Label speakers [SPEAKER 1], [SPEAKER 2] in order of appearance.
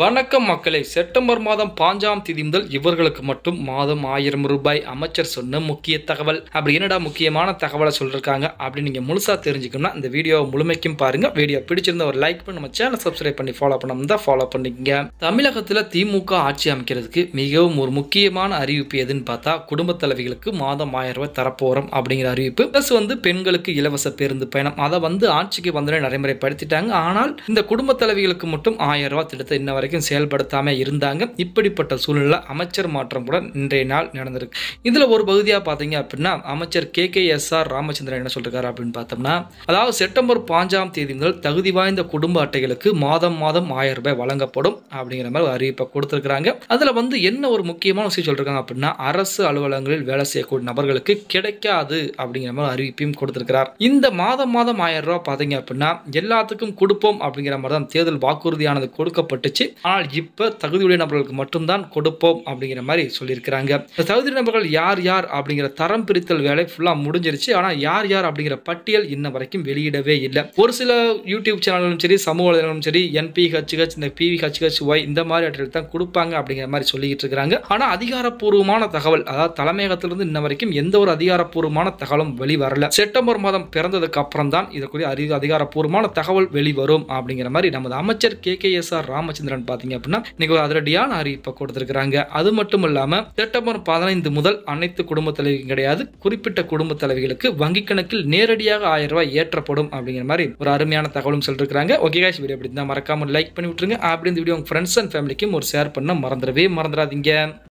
[SPEAKER 1] வணக்கம் மக்களே. செப்டம்பர் மாதம் பாஞ்சாம் தேதி முதல் இவர்களுக்கு மட்டும் மாதம் ஆயிரம் ரூபாய் அமைச்சர் சொன்ன முக்கிய தகவல். அப்படி என்னடா முக்கியமான தகவலை சொல்லிருக்காங்க அப்படின்னு நீங்க முழுசா தெரிஞ்சுக்கணும்னா இந்த வீடியோவை முழுமைக்கும் பாருங்க. வீடியோ பிடிச்சிருந்த ஒரு லைக் பண்ணி நம்ம சேனல் சப்ஸ்கிரைப் பண்ணி ஃபாலோ பண்ணணும் தான் ஃபாலோ பண்ணிக்கங்க. தமிழகத்துல திமுக ஆட்சி அமைக்கிறதுக்கு மிகவும் ஒரு முக்கியமான அறிவிப்பு எதுன்னு பார்த்தா குடும்ப தலைவிகளுக்கு மாதம் ஆயிரம் ரூபாய் தரப்போறோம் அப்படிங்கிற அறிவிப்பு. ப்ளஸ் வந்து பெண்களுக்கு இலவச பேருந்து பயணம். அதை வந்து ஆட்சிக்கு வந்தோடனே நடைமுறைப்படுத்திட்டாங்க. ஆனால் இந்த குடும்ப தலைவிகளுக்கு மட்டும் ஆயிரம் ரூபாய் திட்டத்தை இன்ன வரைக்கும் செயல்படுத்தாமல் இருந்தாங்க. இப்படிப்பட்ட சூழ்நிலை அமைச்சர் மாற்றம் கூட இன்றைய நாள் நடந்திருக்கு. இதில் ஒரு பகுதியாக பார்த்தீங்க அப்படின்னா அமைச்சர் K K S R Ramachandran என்ன சொல்றாரு அப்படின்னு பார்த்தோம்னா அதாவது செப்டம்பர் பாஞ்சாம் தேதி முதல் தகுதி வாய்ந்த குடும்ப அட்டைகளுக்கு மாதம் மாதம் ஆயிரம் ரூபாய் வழங்கப்படும் அப்படிங்கிற மாதிரி ஒரு அறிவிப்பை கொடுத்துருக்குறாங்க. அதில் வந்து என்ன ஒரு முக்கியமான விஷயம் சொல்லியிருக்காங்க அப்படின்னா அரசு அலுவலகங்களில் வேலை செய்யக்கூடிய நபர்களுக்கு கிடைக்காது அப்படிங்கிற மாதிரி அறிவிப்பையும் கொடுத்துருக்கிறார். இந்த மாதம் மாதம் ஆயிரம் ரூபாய் பார்த்தீங்க அப்படின்னா எல்லாத்துக்கும் கொடுப்போம் அப்படிங்கிற மாதிரி தான் தேர்தல் வாக்குறுதியானது கொடுக்கப்பட்டுச்சு. ஆனால் இப்போ தகுதியுடைய நபர்களுக்கு மட்டும்தான் கொடுப்போம் அப்படிங்கிற மாதிரி சொல்லியிருக்கிறாங்க. இந்த தகுதி நபர்கள் யார் யார் அப்படிங்கிற தரம் பிரித்தல் வேலை ஃபுல்லாக முடிஞ்சிருச்சு. ஆனால் யார் யார் அப்படிங்கிற பட்டியல் இன்ன வரைக்கும் வெளியிடவே இல்லை. ஒரு சில யூடியூப் சேனல்களும் சரி சமூக வலைதளங்களும் சரி என்பி ஹச்ஹெச் இந்த பிவி ஹச்ஹெச் ஒய் இந்த மாதிரி இடத்துல தான் கொடுப்பாங்க அப்படிங்கிற மாதிரி சொல்லிக்கிட்டு இருக்காங்க. ஆனால் அதிகாரப்பூர்வமான தகவல் அதாவது தலைமையகத்திலிருந்து இன்ன வரைக்கும் எந்த ஒரு அதிகாரப்பூர்வமான தகவலும் வெளிவரல செப்டம்பர் மாதம் பிறந்ததுக்கு அப்புறம் தான் இதற்குரிய அதிகாரப்பூர்வமான தகவல் வெளிவரும் அப்படிங்கிற மாதிரி நமது அமைச்சர் K K S R Ramachandran பார்த்தீங்க அப்படின்னா இன்னைக்கு ஒரு அதிரடியான அறிவிப்பை கொடுத்திருக்கிறாங்க. அது மட்டும் இல்லாம செப்டம்பர் பதினைந்து முதல் அனைத்து குடும்ப தலைவிக்கும் கிடையாது குறிப்பிட்ட குடும்ப தலைவிகளுக்கு வங்கி கணக்கில் நேரடியாக ஆயிரம் ரூபாய் ஏற்றப்படும் அப்படிங்கிற மாதிரி ஒரு அருமையான தகவலும் சொல்லிருக்காங்க ஓகே காய்ச்சி வீடியோ அப்படி இருந்தால் மறக்காம லைக் பண்ணி விட்டுருங்க. அப்படி இந்த வீடியோ உங்க ஃப்ரெண்ட்ஸ் அண்ட் ஃபேமிலிக்கும் ஒரு ஷேர் பண்ண மறந்துடவே மறந்துடாதீங்க.